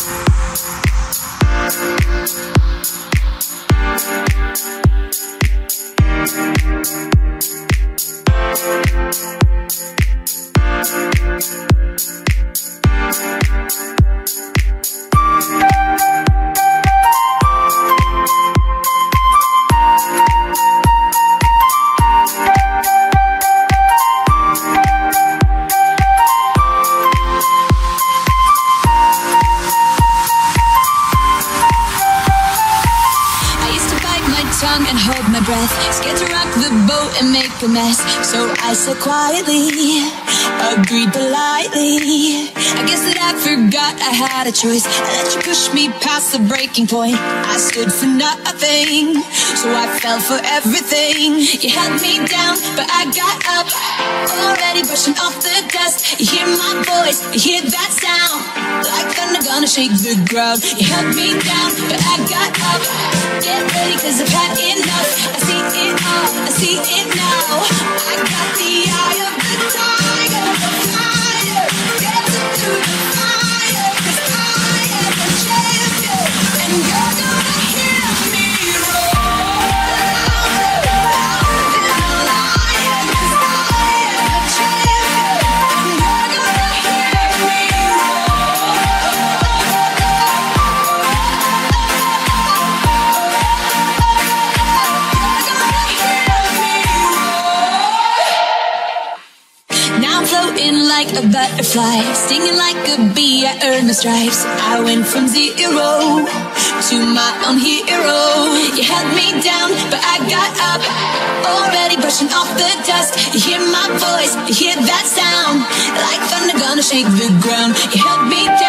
I my breath, scared to rock the boat and make a mess. So I said quietly, agreed politely. I guess that I forgot I had a choice. I let you push me past the breaking point. I stood for nothing, so I fell for everything. You held me down, but I got up, already brushing off the dust. You hear my voice, you hear that sound, like thunder shake the ground. You held me down, but I got up. Get ready, cause I've had enough. I see it all, I see it now. I got the like a butterfly, stinging like a bee. I earned my stripes. I went from zero to my own hero. You held me down, but I got up. Already brushing off the dust. You hear my voice, you hear that sound, like thunder gonna shake the ground. You held me down.